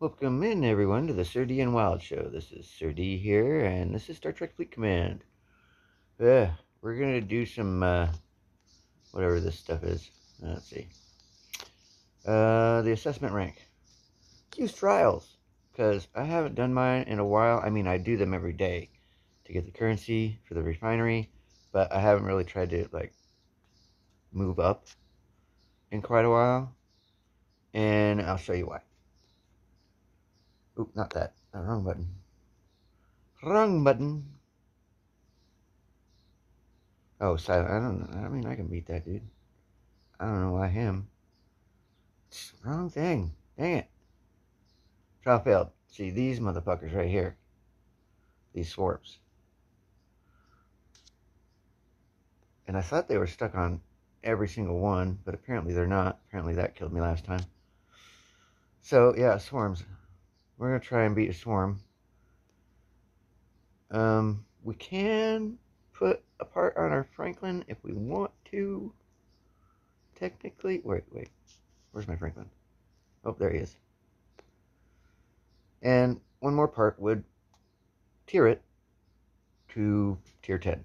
Welcome in, everyone, to the Sir D and Wild Show. This is Sir D here, and this is Star Trek Fleet Command. Yeah, we're gonna do some uh, whatever this stuff is. Let's see. Uh, the assessment rank. Use trials, because I haven't done mine in a while. I mean, I do them every day to get the currency for the refinery, but I haven't really tried to like move up in quite a while, and I'll show you why. Oop, not that. Wrong button. Wrong button. Oh, silent. I don't. know. I mean, I can beat that dude. I don't know why him. It's wrong thing. Dang it. Trial failed. See these motherfuckers right here. These swarms. And I thought they were stuck on every single one, but apparently they're not. Apparently that killed me last time. So yeah, swarms. We're gonna try and beat a swarm. Um, we can put a part on our Franklin if we want to. Technically, wait, wait. Where's my Franklin? Oh, there he is. And one more part would tier it to tier 10,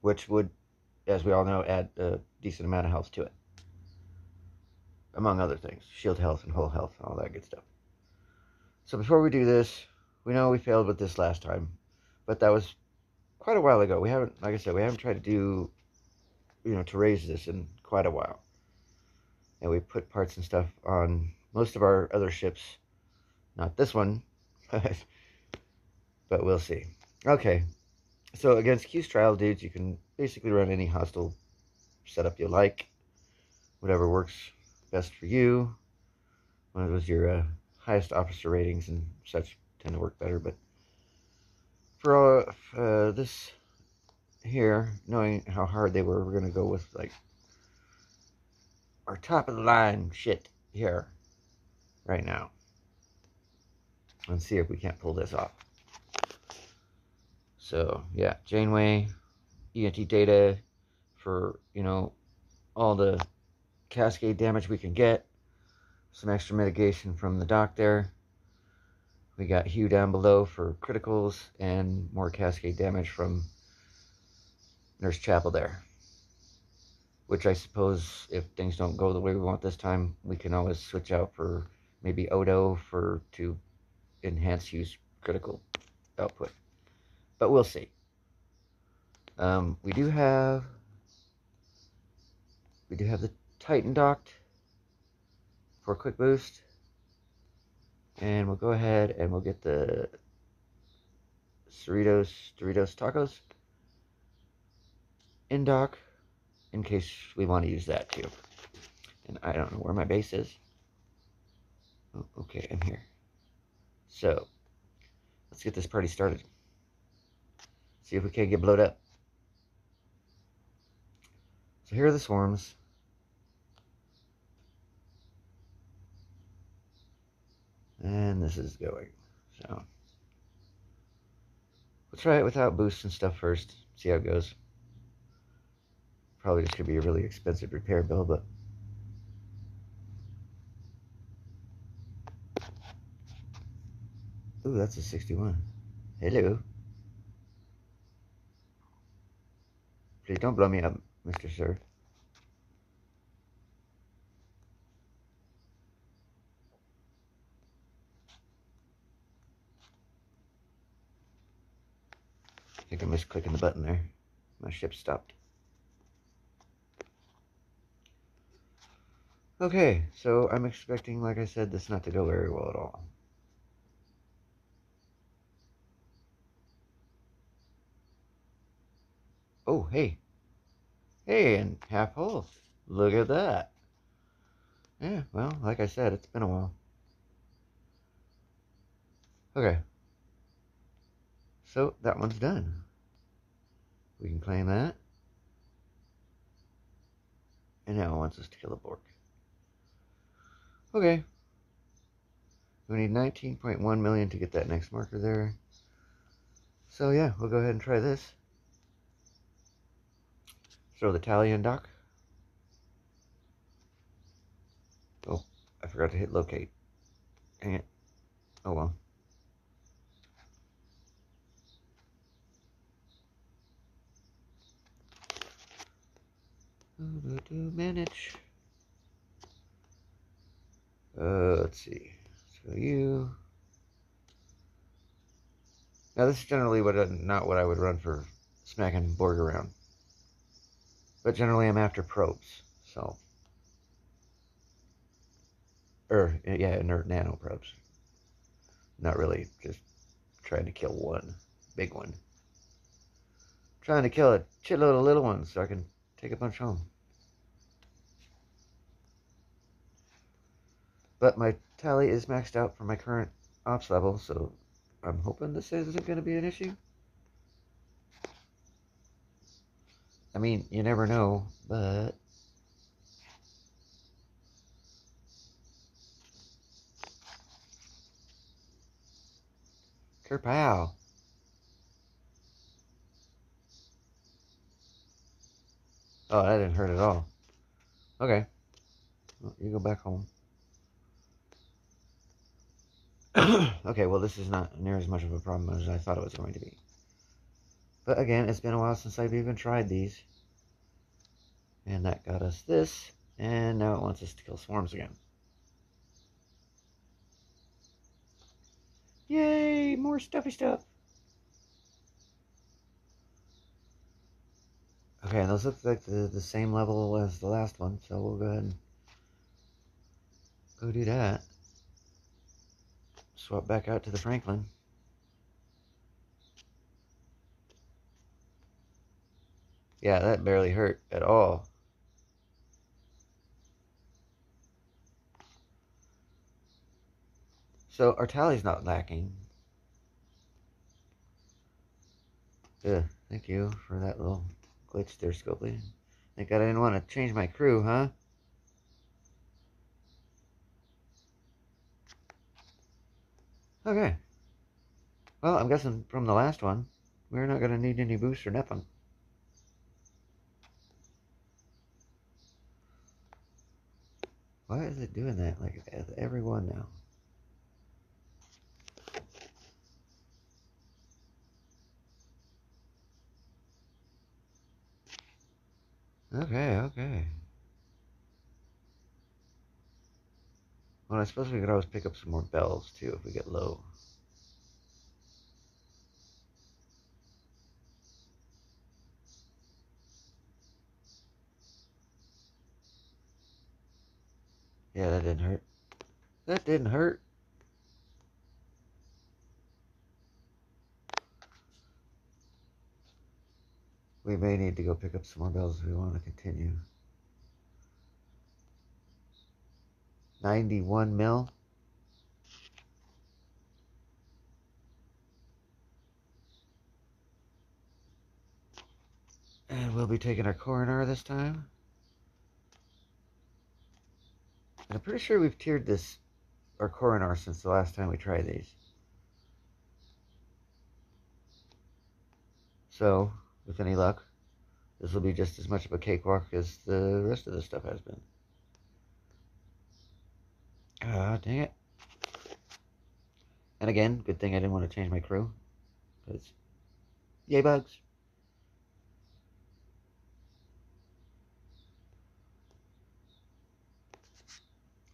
which would, as we all know, add a decent amount of health to it. Among other things, shield health and hull health, all that good stuff. So before we do this, we know we failed with this last time, but that was quite a while ago. We haven't, like I said, we haven't tried to do, you know, to raise this in quite a while. And we put parts and stuff on most of our other ships. Not this one, but, but we'll see. Okay, so against Q's trial dudes, you can basically run any hostile setup you like. Whatever works best for you. What was your uh, highest officer ratings and such tend to work better. But for uh, this here, knowing how hard they were, we're going to go with like our top of the line shit here right now. And see if we can't pull this off. So, yeah, Janeway, ENT data for, you know, all the cascade damage we can get some extra mitigation from the dock there. We got Hugh down below for criticals and more cascade damage from Nurse Chapel there. Which I suppose, if things don't go the way we want this time, we can always switch out for maybe Odo for to enhance Hugh's critical output. But we'll see. Um, we do have we do have the Titan docked for a quick boost. And we'll go ahead and we'll get the Cerritos, Doritos Tacos in dock in case we want to use that too. And I don't know where my base is. Oh, okay, I'm here. So, let's get this party started. See if we can't get blowed up. So here are the swarms. And this is going. So we'll try it without boosts and stuff first. See how it goes. Probably just gonna be a really expensive repair bill, but Ooh, that's a 61. Hello. Please don't blow me up, Mr. Sir. Think I missed clicking the button there. My ship stopped. Okay, so I'm expecting, like I said, this not to go very well at all. Oh, hey. Hey, and half full. Look at that. Yeah, well, like I said, it's been a while. Okay. So, that one's done. We can claim that. And now it wants us to kill a Borg. Okay. We need 19.1 million to get that next marker there. So yeah, we'll go ahead and try this. Throw the tally in dock. Oh, I forgot to hit locate. Dang it. Oh well. Manage. Uh, let's see. So you. Now this is generally what uh, not what I would run for smacking Borg around. But generally I'm after probes, so. Or, yeah, inert nano probes. Not really, just trying to kill one big one. Trying to kill a shitload of little ones so I can take a bunch home. But my tally is maxed out for my current ops level, so I'm hoping this isn't going to be an issue. I mean, you never know, but... Kerpow! Oh, that didn't hurt at all. Okay. Well, you go back home. okay, well, this is not near as much of a problem as I thought it was going to be. But again, it's been a while since I've even tried these. And that got us this. And now it wants us to kill swarms again. Yay! More stuffy stuff! Okay, and those look like the, the same level as the last one, so we'll go ahead and go do that. Swap back out to the Franklin. Yeah, that barely hurt at all. So our tally's not lacking. Yeah, thank you for that little glitch there, Scopely. Think I didn't want to change my crew, huh? Okay. Well, I'm guessing from the last one, we're not going to need any boosts or nothing. Why is it doing that like every one now? Okay, okay. Well, I suppose we could always pick up some more bells, too, if we get low. Yeah, that didn't hurt. That didn't hurt. We may need to go pick up some more bells if we want to continue. 91 mil. And we'll be taking our coroner this time. And I'm pretty sure we've tiered this, our coroner, since the last time we tried these. So, with any luck, this will be just as much of a cakewalk as the rest of the stuff has been. Ah, dang it. And again, good thing I didn't want to change my crew. Because, yay bugs.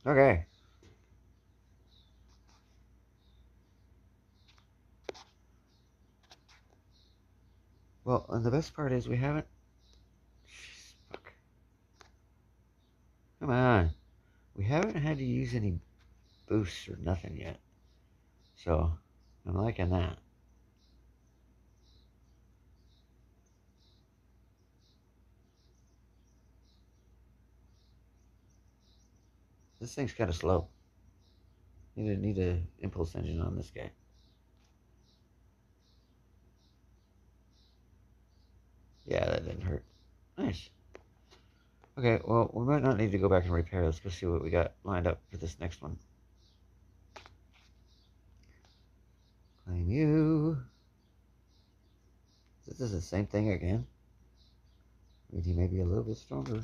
Okay. Well, and the best part is we haven't... Fuck. Come on. We haven't had to use any boosts or nothing yet. So, I'm liking that. This thing's kind of slow. A need an impulse engine on this guy. Yeah, that didn't hurt. Nice. Okay, well, we might not need to go back and repair. Let's go see what we got lined up for this next one. Claim you. This is the same thing again. I mean, he may be a little bit stronger.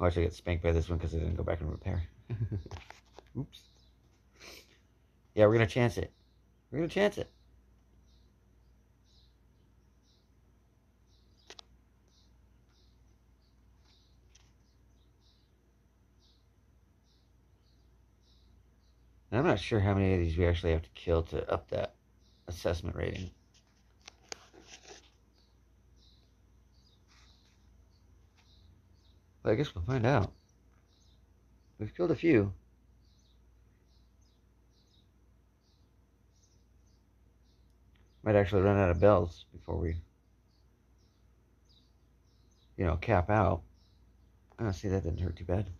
Watch I get spanked by this one because I didn't go back and repair. Oops. Yeah, we're gonna chance it. We're gonna chance it. And I'm not sure how many of these we actually have to kill to up that assessment rating. But I guess we'll find out. We've killed a few. Might actually run out of bells before we, you know, cap out. Oh, see, that didn't hurt too bad.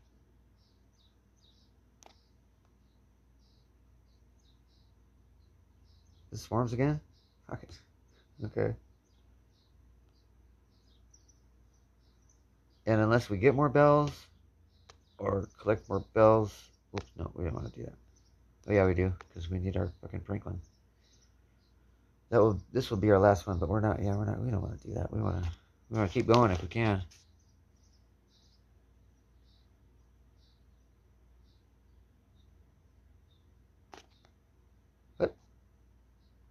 The swarms again? Okay. Okay. And unless we get more bells or collect more bells, oops, no, we don't want to do that. Oh yeah, we do because we need our fucking Franklin. That will. This will be our last one, but we're not. Yeah, we're not. We don't want to do that. We want to. We want to keep going if we can.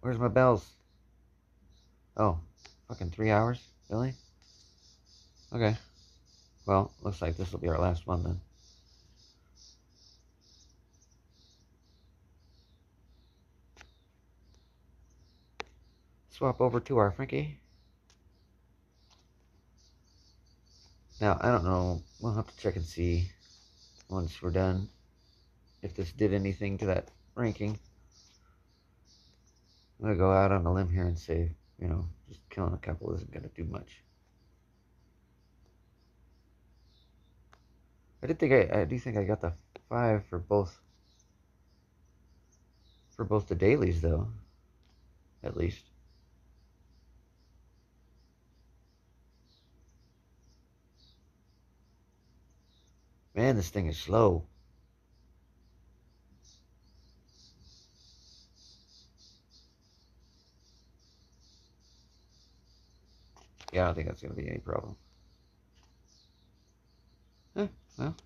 Where's my bells? Oh, fucking three hours? Really? Okay. Well, looks like this will be our last one then. Swap over to our Frankie. Now, I don't know. We'll have to check and see once we're done if this did anything to that ranking. I'm going to go out on a limb here and say, you know, just killing a couple isn't going to do much. I did think I, I do think I got the five for both for both the dailies though, at least. Man, this thing is slow. Yeah, I don't think that's going to be any problem. Eh, well,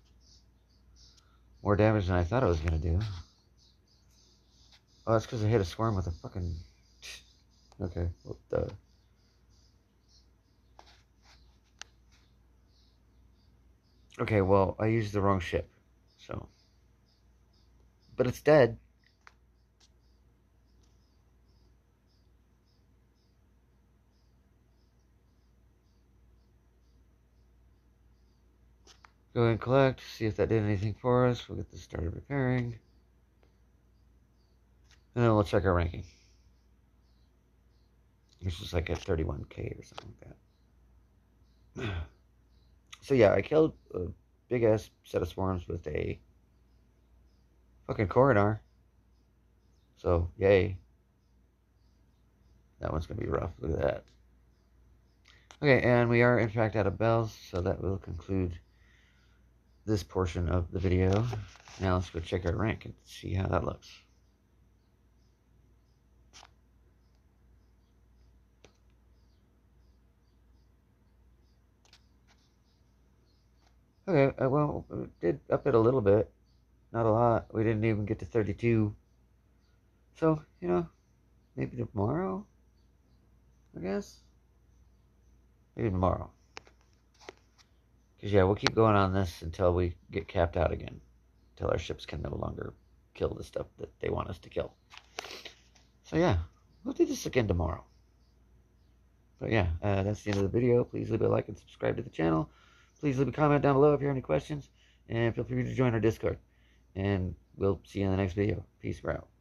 more damage than I thought I was going to do. Oh, that's because I hit a swarm with a fucking... Okay, well, duh. Okay, well, I used the wrong ship, so... But it's dead. Go ahead and collect, see if that did anything for us. We'll get this started repairing. And then we'll check our ranking. Which is like at 31k or something like that. So yeah, I killed a big ass set of swarms with a fucking Coronar. So yay. That one's gonna be rough. Look at that. Okay, and we are in fact out of bells, so that will conclude this portion of the video. Now let's go check our rank and see how that looks. Okay, uh, well, we did up it a little bit. Not a lot. We didn't even get to 32. So, you know, maybe tomorrow? I guess? Maybe tomorrow. Because, yeah, we'll keep going on this until we get capped out again. Until our ships can no longer kill the stuff that they want us to kill. So, yeah, we'll do this again tomorrow. But, yeah, uh, that's the end of the video. Please leave a like and subscribe to the channel. Please leave a comment down below if you have any questions. And feel free to join our Discord. And we'll see you in the next video. Peace. We're out.